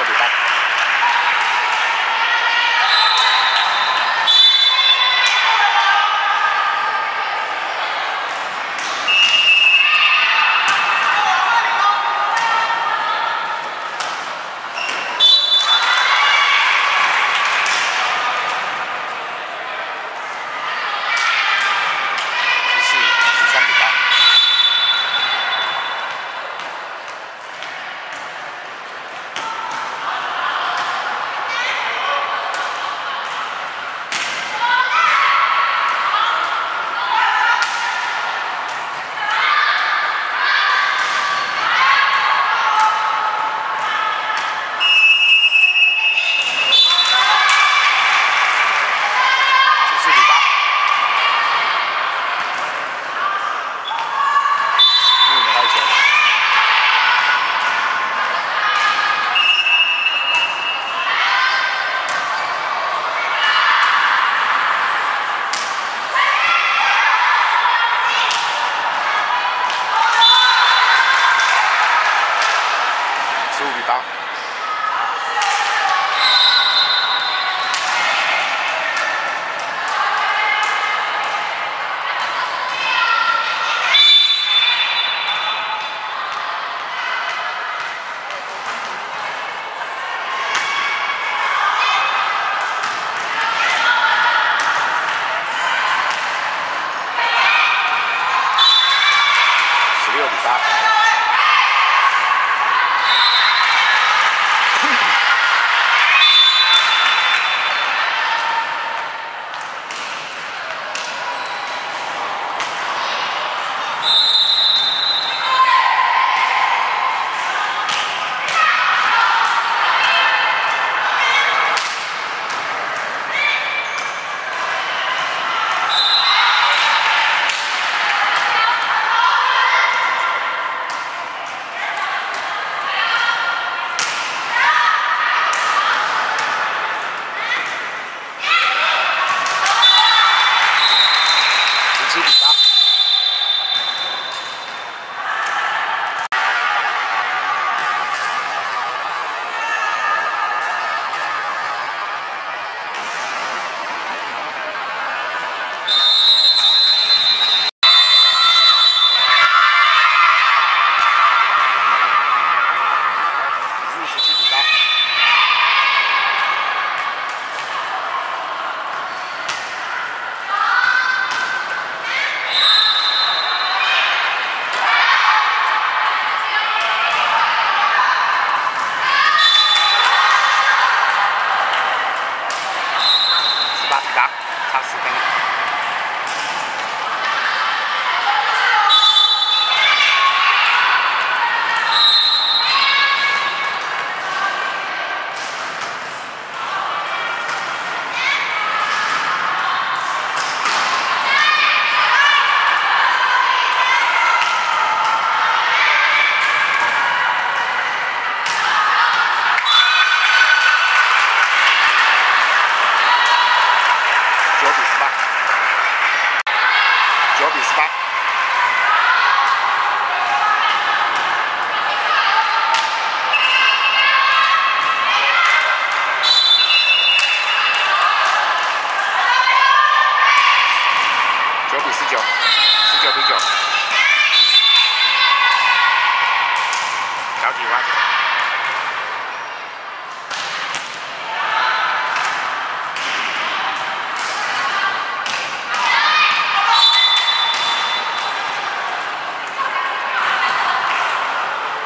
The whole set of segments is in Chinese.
十二比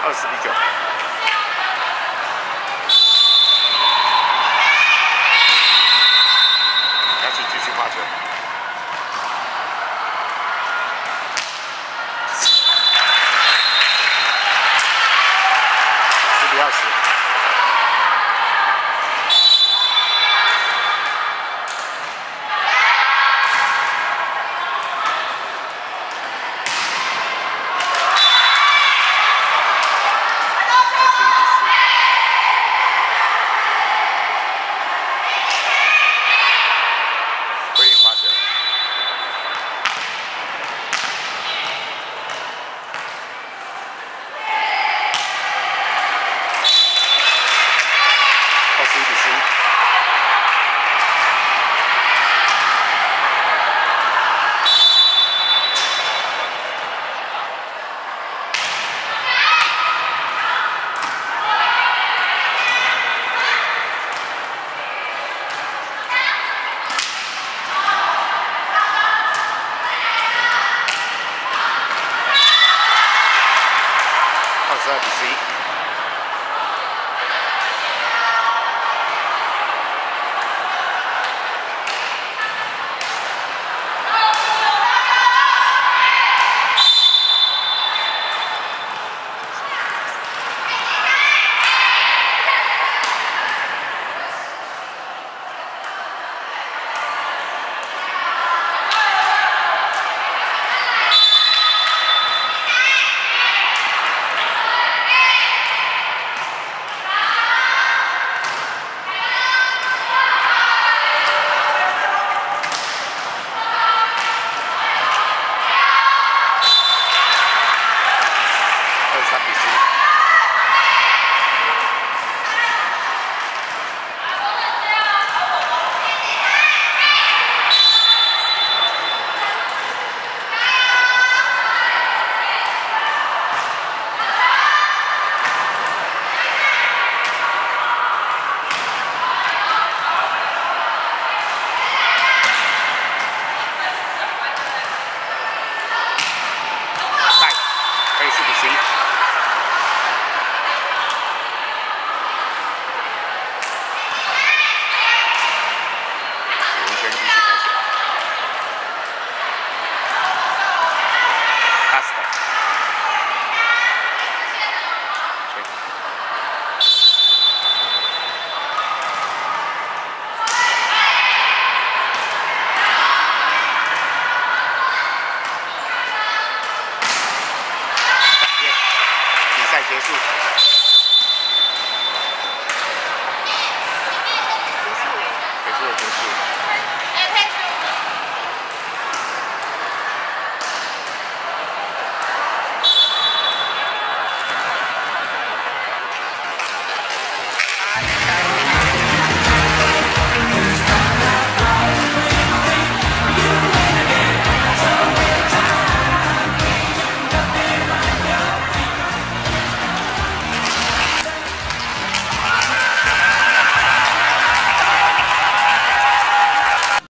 二十比九。